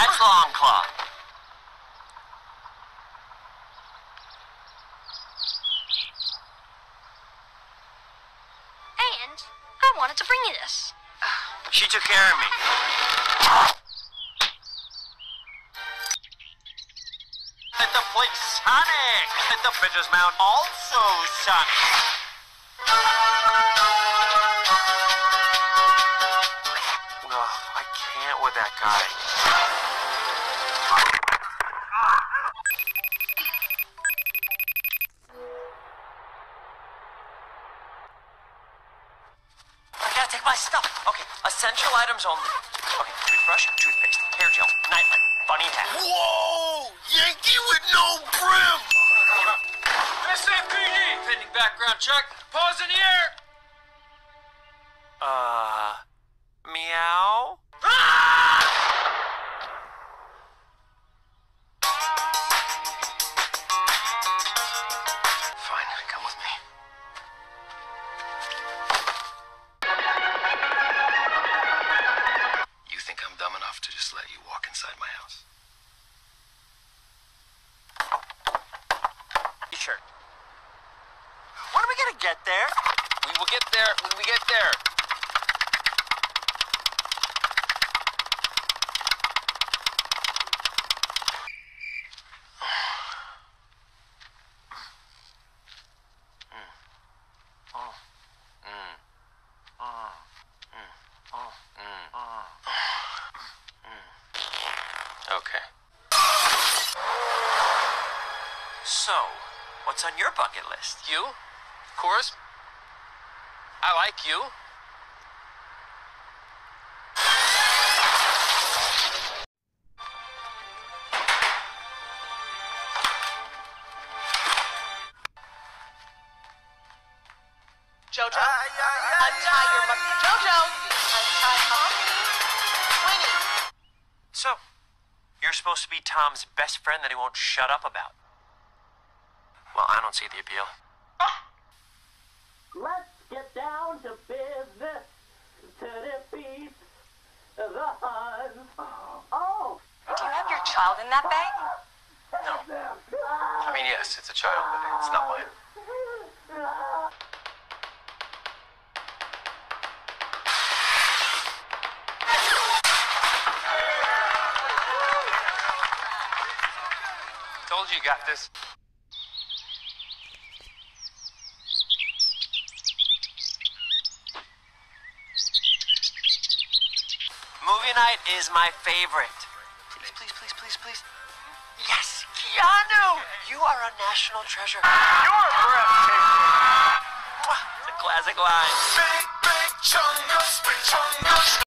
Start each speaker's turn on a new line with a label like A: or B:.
A: That's Longclaw.
B: And I wanted to bring you this.
A: She took care of me. At the place Sonic. At the Pitcher's Mound also Sonic. Ugh, I can't with that guy. I gotta take my stuff. Okay, essential items only. Okay, toothbrush, toothpaste, hair gel, nightlight, bunny tap.
C: Whoa! Yankee with no brim!
D: SAPD! Pending background check. Pause in the air.
A: Uh, meow? Sure. When are we gonna get there?
D: We will get there when we get there.
A: Okay. So, what's on your bucket list?
D: You? Of course. I like you.
E: Jojo, untie your mu- Jojo, untie mommy. Winnie.
A: So, you're supposed to be Tom's best friend that he won't shut up about. Well, I don't see the appeal.
F: Let's get down to business to defeat the Huns. Oh,
E: Do you have your child in that bag? No.
C: I mean, yes, it's a child, but it's not mine.
D: Told you you got this.
A: Movie night is my favorite. Please, please, please, please, please. Yes, Keanu! You are a national treasure.
D: You're breathtaking.
A: A classic line.
C: Big, big chungus, big chungus.